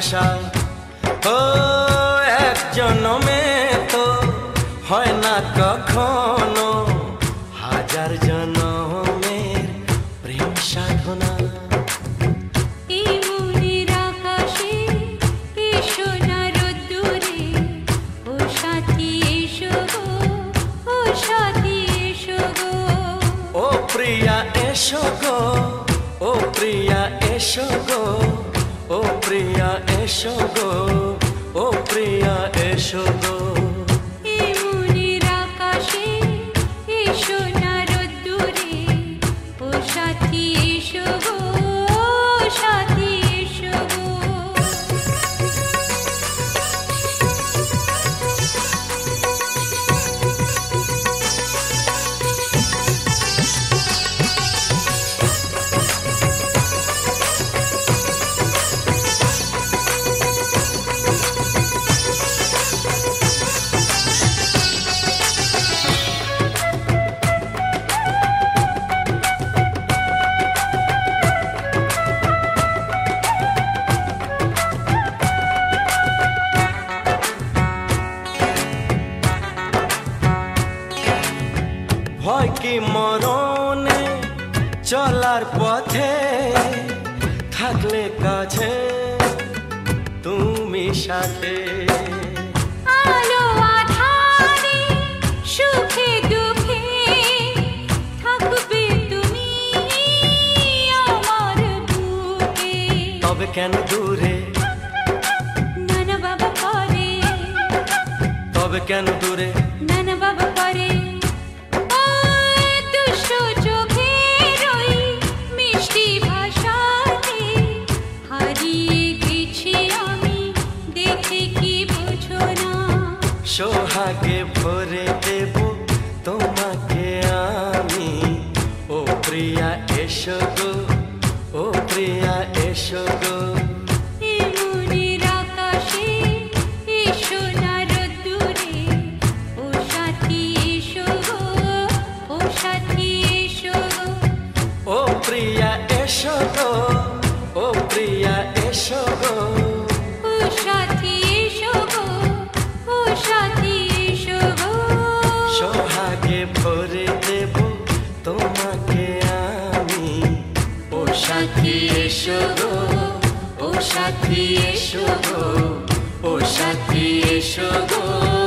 shy. থাকলে কাছে তুমি সাথে। থাকবে কেন দূরে? নানা বাবা করে তবে কেন দূরে? এসো গো ও প্রিয়া, এসো গো। ও প্রিয়া এসো গো ও সাথী এসো গো ও সাথী এসো গো। সোহাগে ভরে দেব তোমাকে আমি। ও সাথী, এসো গো। সাথী এসো গো ও সাথী এসো গো।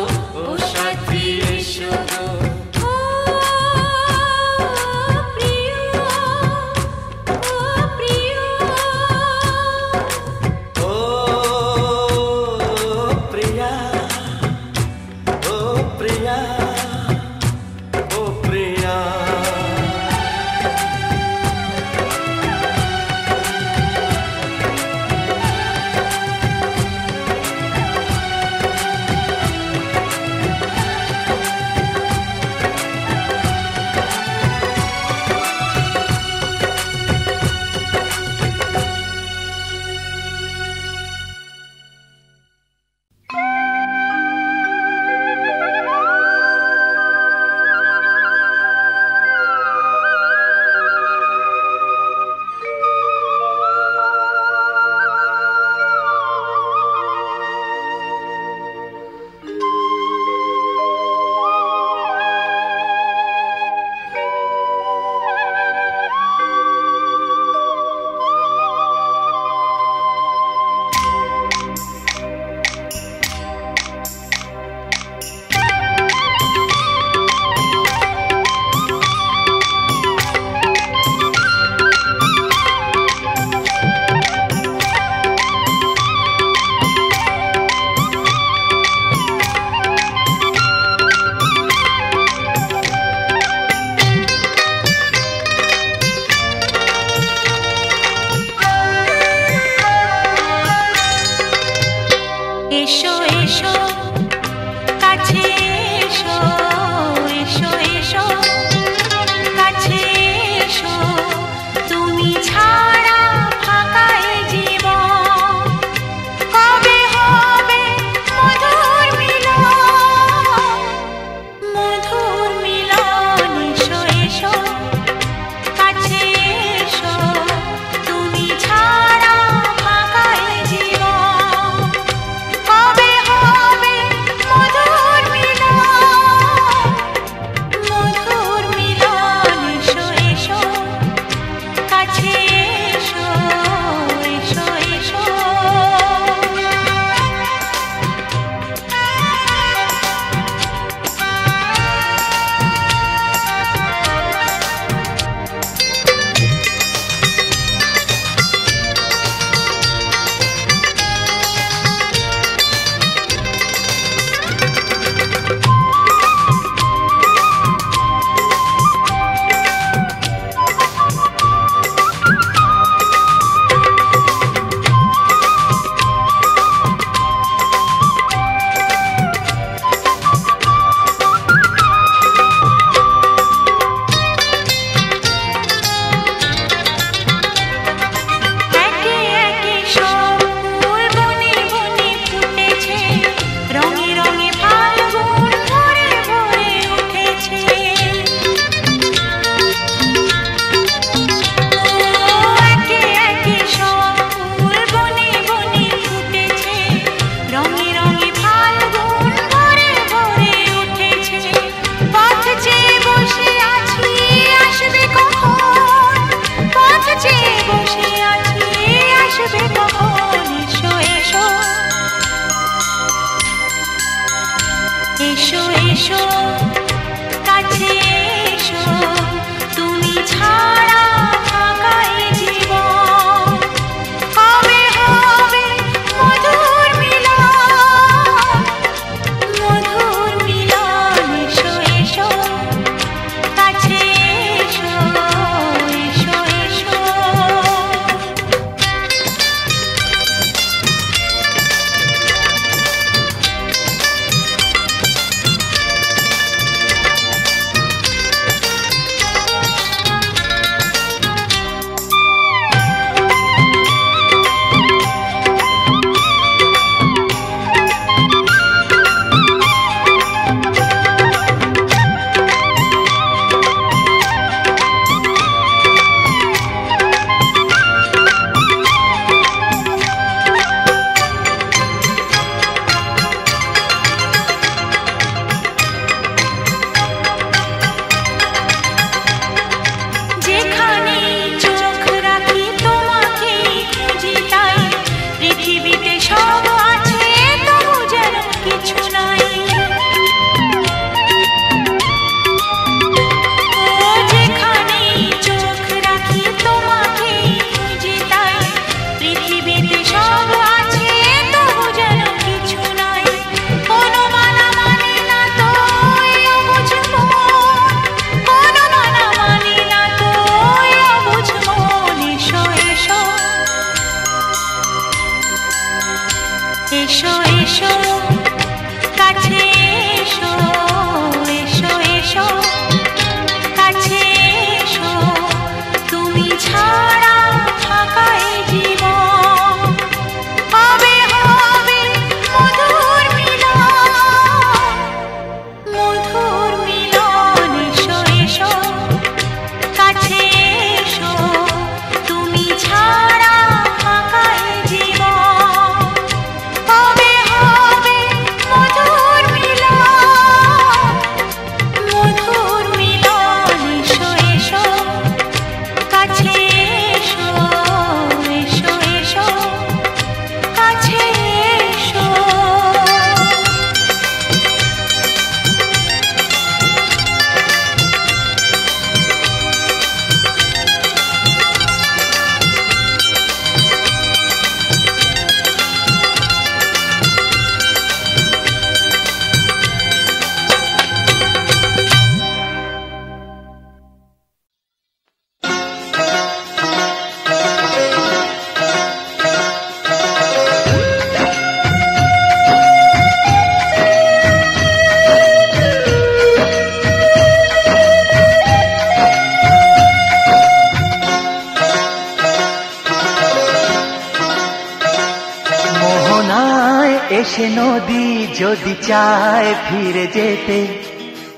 চায় ফিরে যেতে,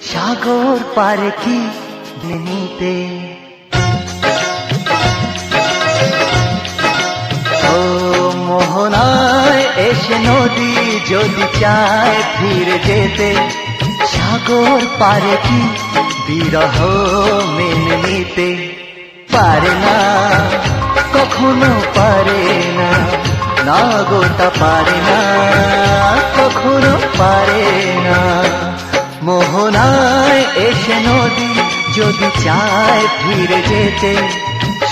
সাগর পারে কি নিতে ও মোহনায় এসে নদী যদি চায় ফিরে যেতে, সাগর পারে কি বিরহ মেনে নিতে? পারে না, কখনো পারে না। না গোটা পারে না, কখনো পারে না। মোহনায় এসে নদী যদি চায় ফিরে যেতে,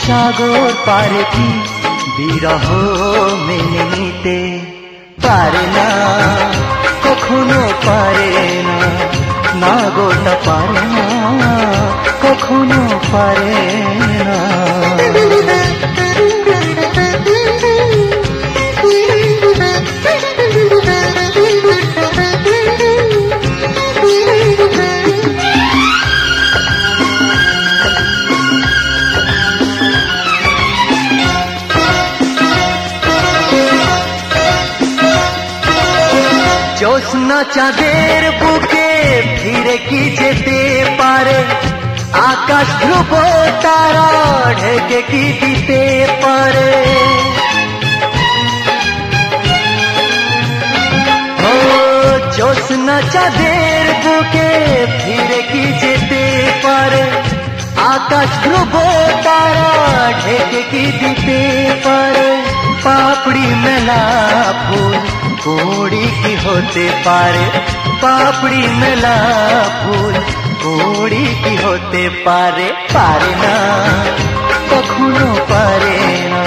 সাগর পারে কি বিরহ মেনে নিতে পারে না, কখনো পারে না। গোটা পারে না, কখনো পারে না। চাঁদের বুকে ফিরে কি যেতে পারে আকাশ ধ্রুব তারা ঢেকে কি দিতে পারে? ও জ্যোৎস্না চাঁদের বুকে ফিরে কি যেতে পারে আকাশ ধ্রুব তারা ঢেকে কি দিতে পারে? পাপড়ি মেলা ফুল কুড়ি কি হতে পারে পাপড়ি মেলা ফুল কুড়ি কি হতে পারে পারে না কখনো পারে না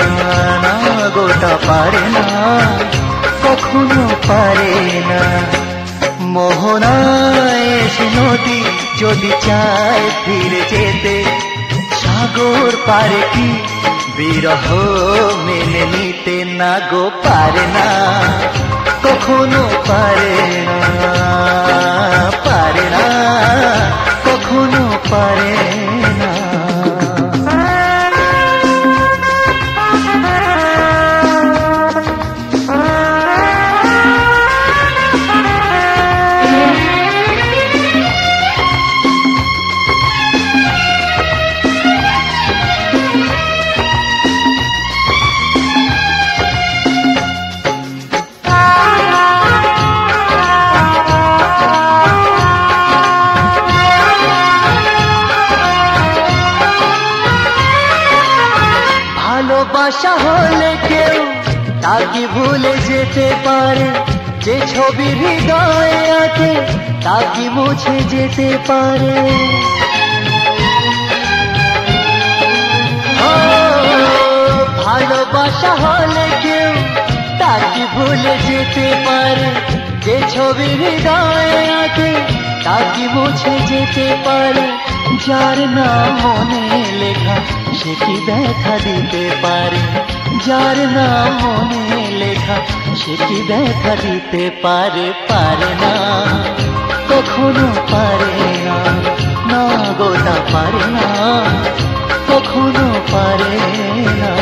না গোটা পারে না কখনো পারে না মোহনায় এসে নদী যদি চায় ফিরে যেতে সাগর পারে কি বিরহ মেনে নিতে না গো পারে না কখনো পারে না পারে না তাকে মুছে যেতে পারে ভালোবাসা হলে কেউ তাকে ভুলে যেতে পারে। যে ছবি হৃদয়ে আছে তাকে মুছে যেতে পারে। যার নাম মনে লেখা, সে কি দেখা দিতে পারে? যার নাম মনে লেখা, সে কি দেখা দিতে পারে? পারে না। কখনো পারে না না গোটা পারে না। কখনো পারে না।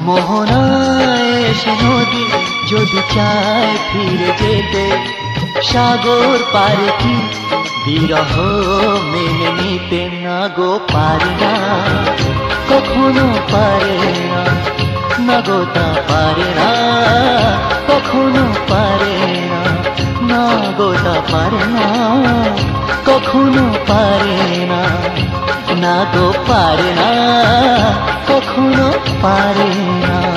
মোহনায় এসে নদী যদি চায় ফিরে যেতে, সাগর পারে কি? বিরহ মেনে নিতে না গো পারে না। কখনো পারে না না গোটা পারে না। কখনো পারে না গোটা পারে না কখনো পারে না না তো পারে না কখনো পারে না।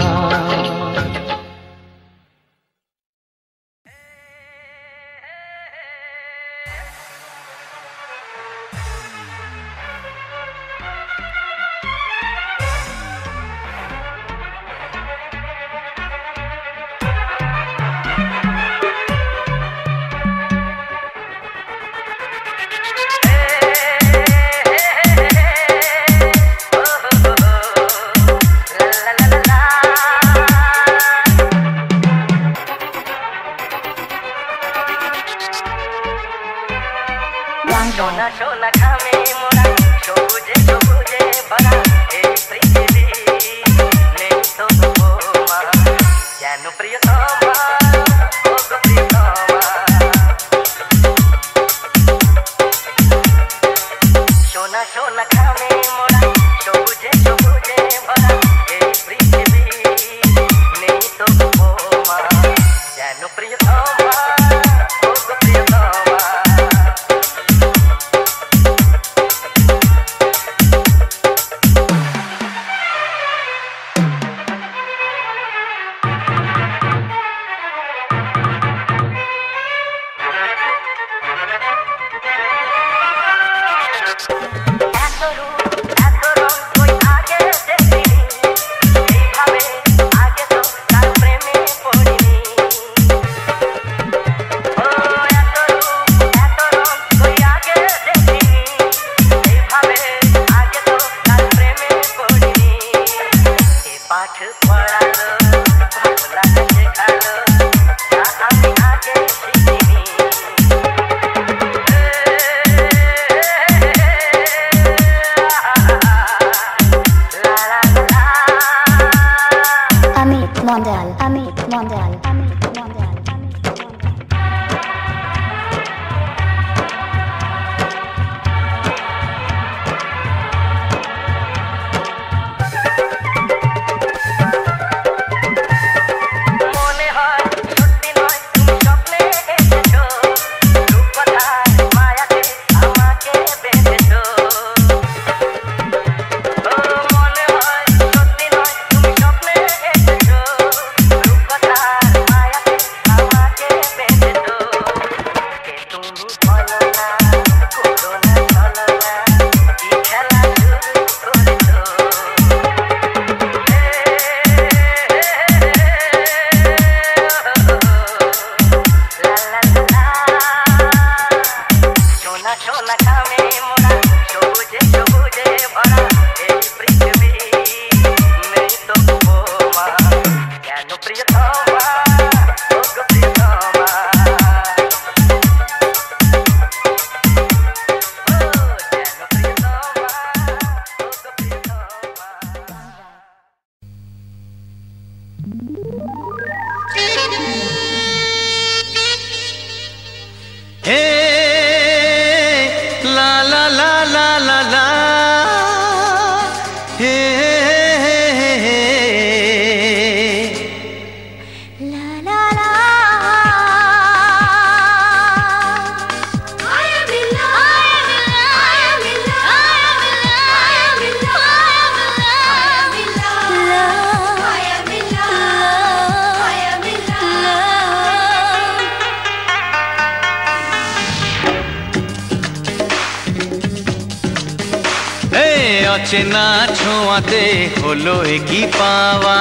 অচেনা ছোঁয়াতে হলো কি পাওয়া।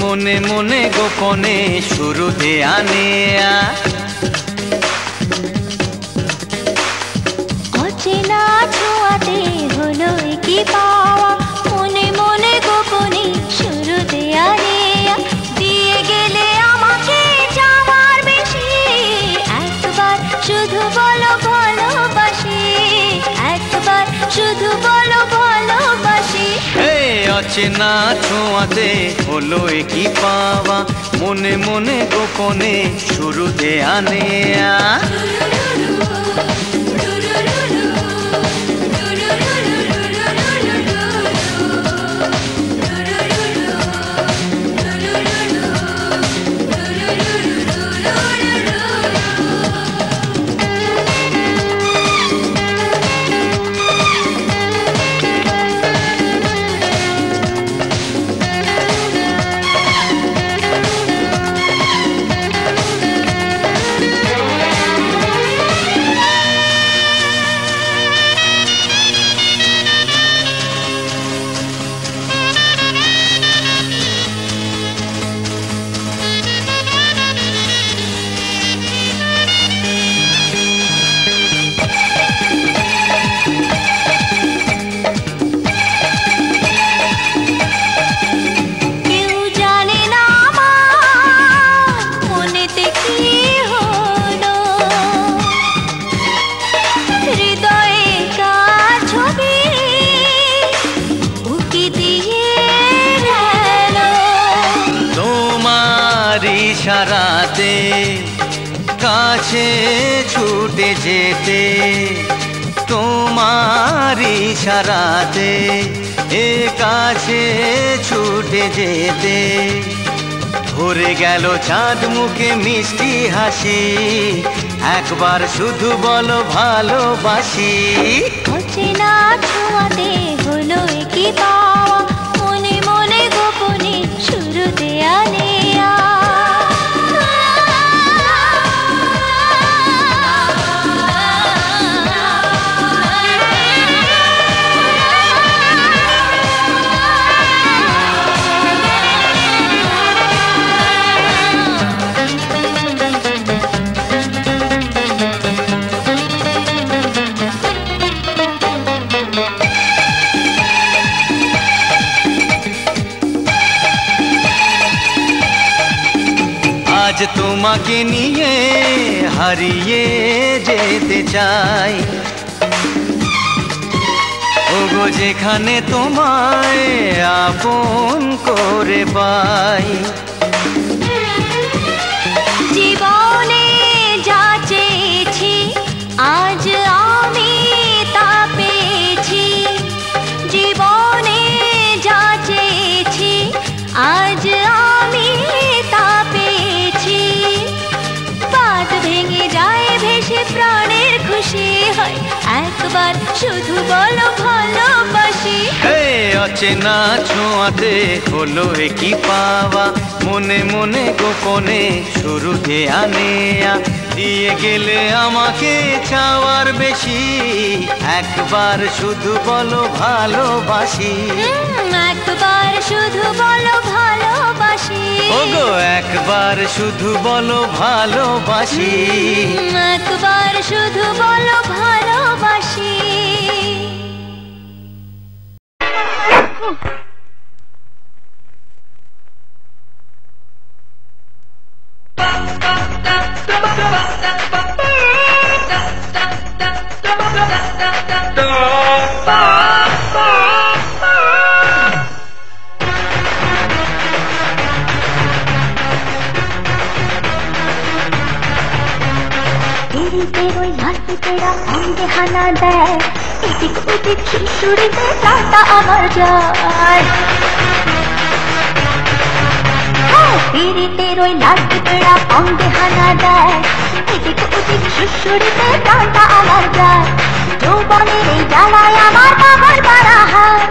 মনে মনে গোপনে শুরুতে আনেয়া। অচেনা ছোঁয়াতে হলো কি পাওয়া। এই না ছোঁয়াতে হলো কি পাওয়া। মনে মনে গোপনে শুরুতে আনে কেউ হাসি একবার শুধু বলো ভালোবাসি। অচেনা ছোঁয়াতে হলো কি পাওয়া? মনে মনে গোপনে শুরু দেয়া নেয়া তোমাকে নিয়ে হারিয়ে যেতে চাই। ওগো যেখানে তোমায় আপন করে পাই। একবার শুধু বলো ভালোবাসি। হে অচেনা ছোঁয়াতে হলো কি পাওয়া। মনে মনে গোপনে শুরুতে আনেয়া। দিয়ে গেলে আমাকে চাওয়ার বেশি। একবার শুধু বলো ভালোবাসি। একবার শুধু বলো ভালোবাসি। ওগো একবার শুধু বলো ভালোবাসি। একবার শুধু বলো ভালোবাসি। তেরা অঙ্গে হানা দেয়। এদিক ওদিক শিশুড়িতে প্রাণটা আমার যায়। পিড়িতের ওই নাচতে তেরা অঙ্গে হানা দেয়। এদিক ওদিক শিশুড়িতে প্রাণটা আমার যায়। যৌবনের এই জ্বালায় আমার পাগল পারা হয়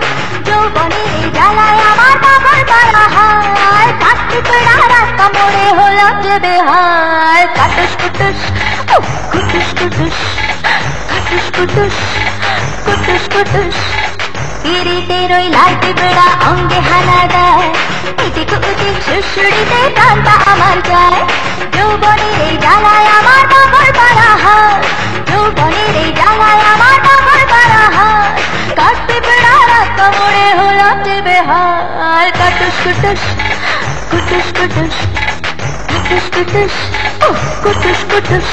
যৌবনের এই জ্বালায় আমার পাগল পারা হয় কাটতে তোরা রাস্তা মোড়ে হলো যে বেহার কাটুস কুটুস কুটুস কুটুস কাটুস কুটুস কুটুস কুটুস পিরিতের ওই লাইতে বেড়া অঙ্গে হানা দেয় এদিক ওদিক সুশুড়িতে প্রাণটা আমার যায় যৌবনের এই জ্বালায় আমার বাবার পাড়া হাত যৌবনের এই জ্বালায় আমার বাবার পাড়া হাত কাটতে বেড়া রাত কামড়ে হলাম যে বেহাল কাটুস Kutus Kutus Kutus Kutus Kutus Kutus Kutus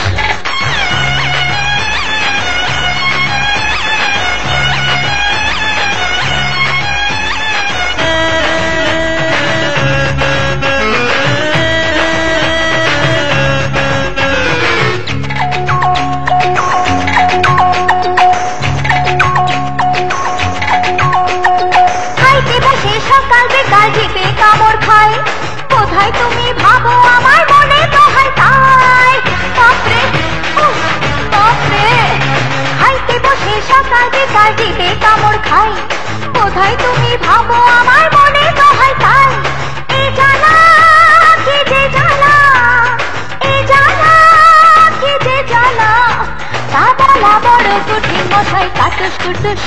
Cutus, cutus.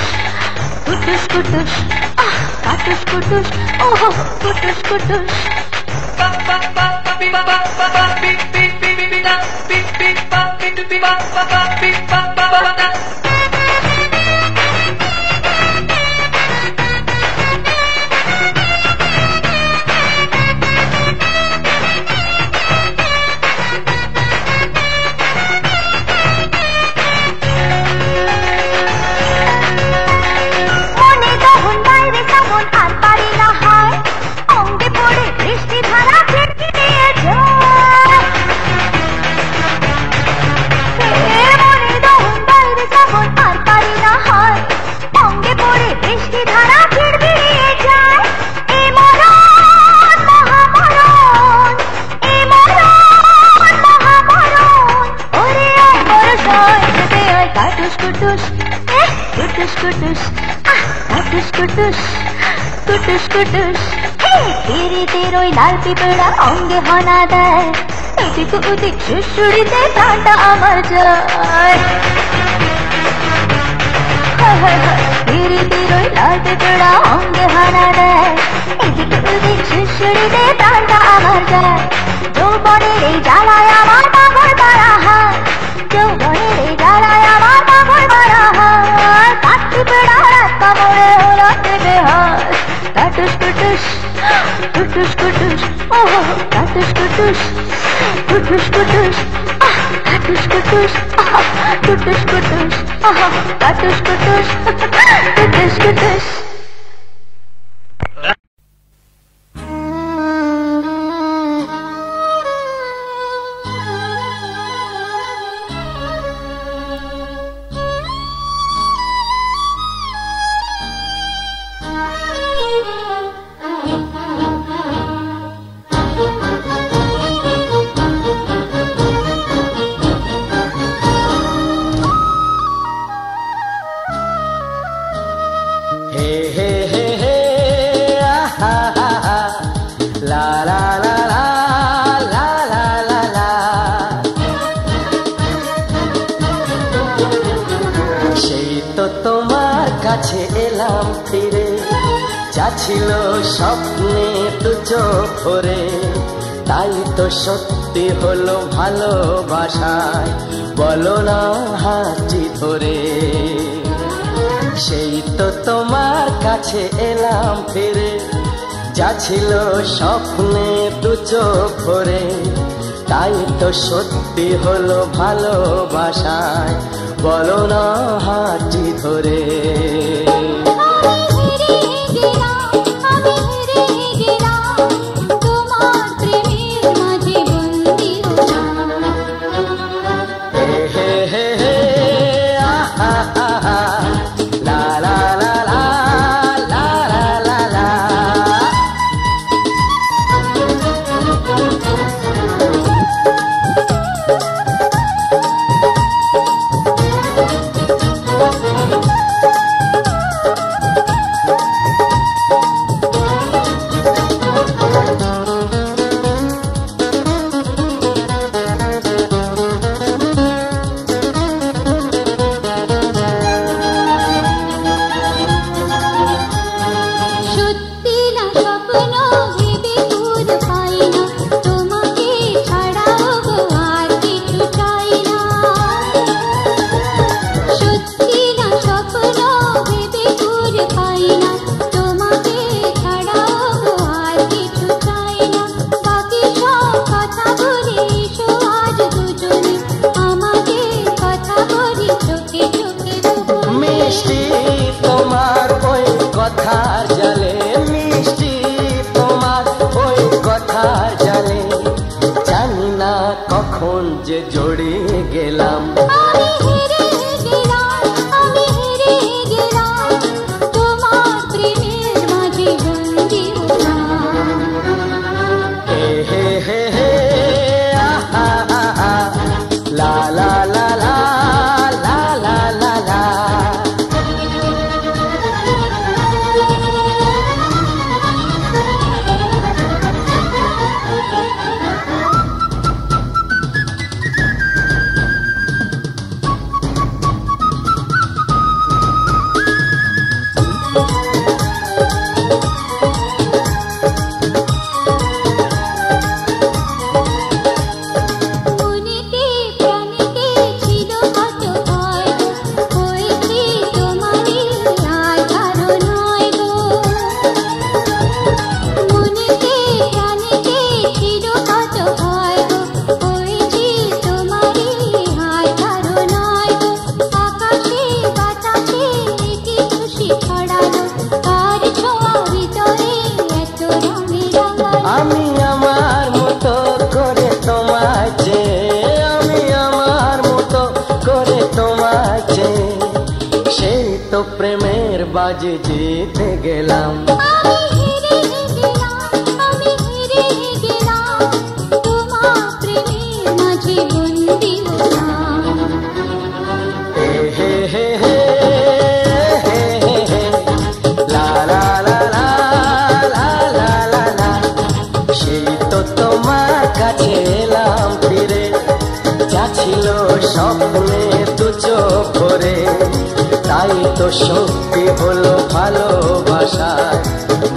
Cutus, cutus. Ah, cutus, cutus. Oh, cutus, cutus. Bip, bip, bip, bip, bip, bip, bip, bip, bip, bip, bip, bip, bip, bip, bip, Kutus Kutus ধীরে ওই লাল পিঁপড়া অঙ্গে হনা দেয়। এদিক ওদিক প্রাণটা আমার যায়। হায় হায় হায় ধীরে ধীরে লাল পিঁপড়া অঙ্গে হানা দেয়। এদিক ওদিক প্রাণটা আমার যায়। যৌবনের এই জ্বালায় আমার পাগল পাড়া হায় যৌবনের এই জ্বালায় আমার কাটুস কুটুস কুটুস কুটুস আহ, কাটুস কুটুস আহ, কুটুস কুটুস আহ, কাটুস কুটুস কুটুস ছিল স্বপ্নে তো চোখ ভরে, তাই তো সত্যি হলো ভালোবাসায়, বলো না হাঁচি ধরে। সেই তো তোমার কাছে এলাম ফিরে, যা ছিল স্বপ্নে দু চোখ ভরে, তাই তো সত্যি হলো ভালোবাসায়, বলো না হাঁচি ধরে।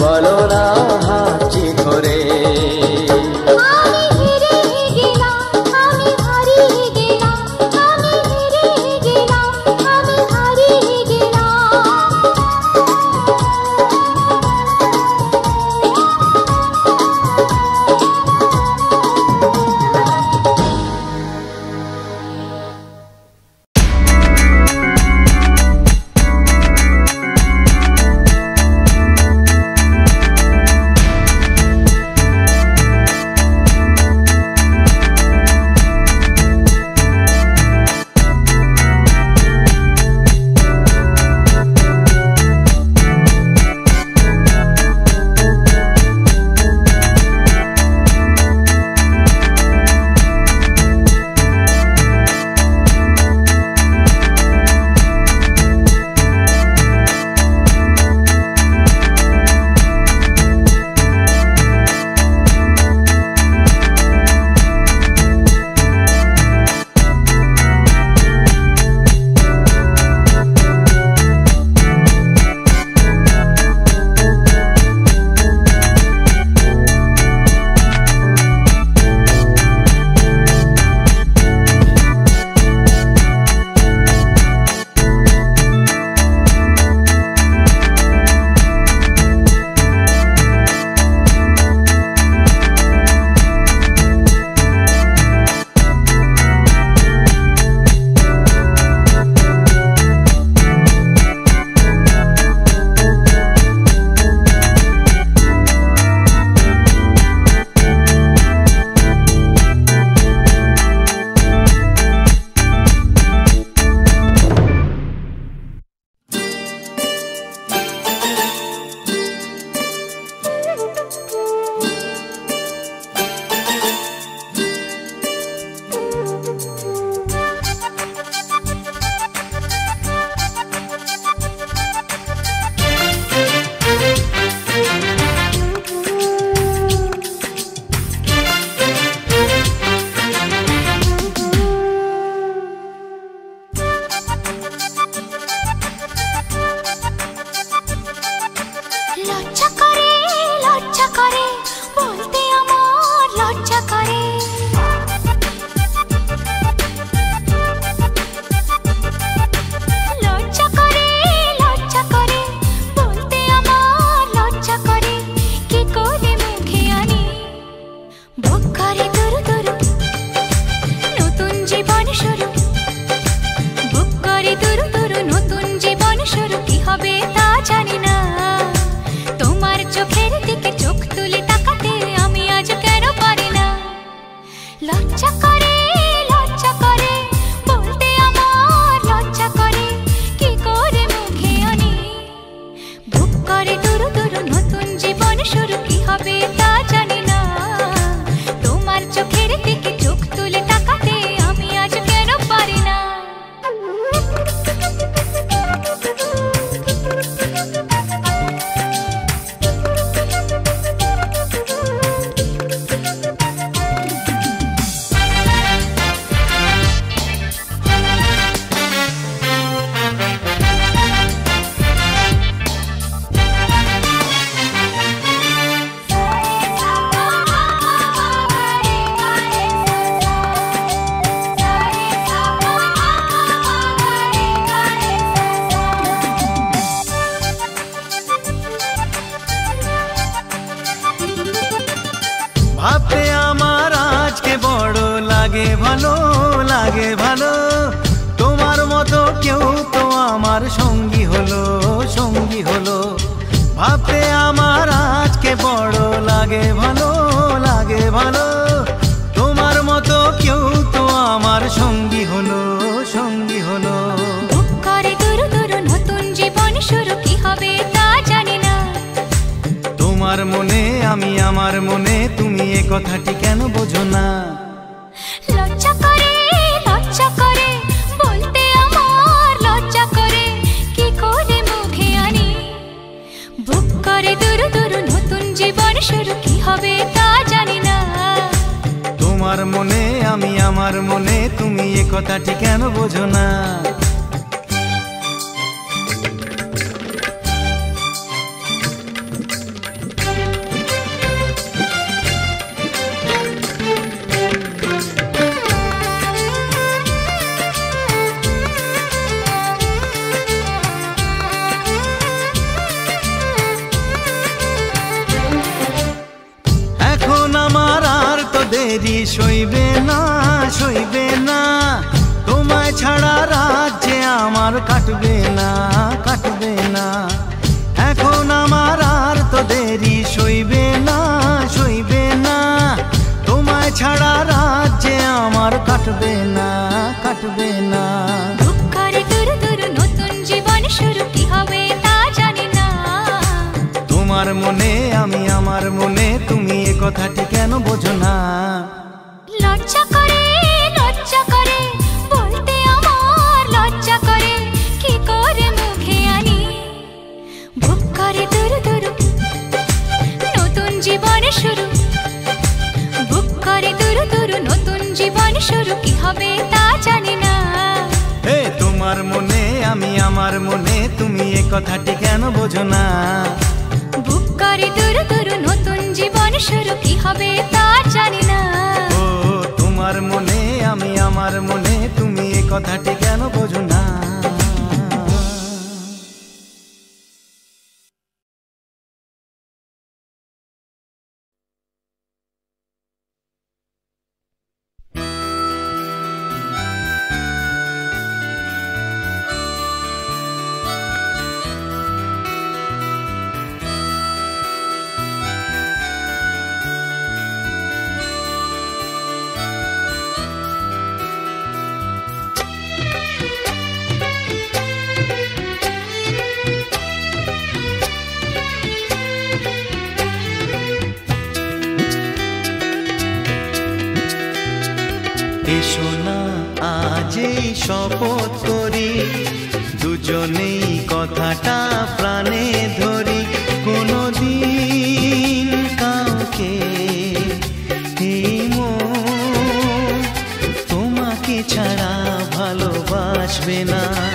বলো না হাঁচি আমার আজকে বড় লাগে ভালো লাগে ভালো। তোমার মতো কেউ তো আমার সঙ্গী হলো সঙ্গী হলো। করে দুরু দুরু নতুন জীবন শুরু কি হবে তা জানি না। তোমার মনে আমি আমার মনে তুমি এ কথাটি কেন বোঝো না? কি হবে তা জানি না। তোমার মনে, আমি আমার মনে, তুমি এ কথাটি কেন বোঝো না? কাটবে না কাটবে না। এখন আমার আর তো দেরি সইবে না সইবে না। তোমায় ছাড়া রাজ্যে আমার কাটবে না কাটবে না। তোমার মনে আমি আমার মনে তুমি এ কথাটি কেন বোঝো না? লজ্জা শুরু কি হবে তা জানি না। হে তোমার মনে আমি আমার মনে তুমি এ কথাটি কেন বোঝো না? বুক করে দূর দূর নতুন জীবন শুরু কি হবে তা জানি না। ও তোমার মনে আমি আমার মনে তুমি এ কথাটি কেন বোঝো না? এসো না আজই শপথ করি। দুজনেই কথাটা প্রাণে ধরি। কোনো দিন কাউকে তোমাকে ছাড়া ভালোবাসবে না।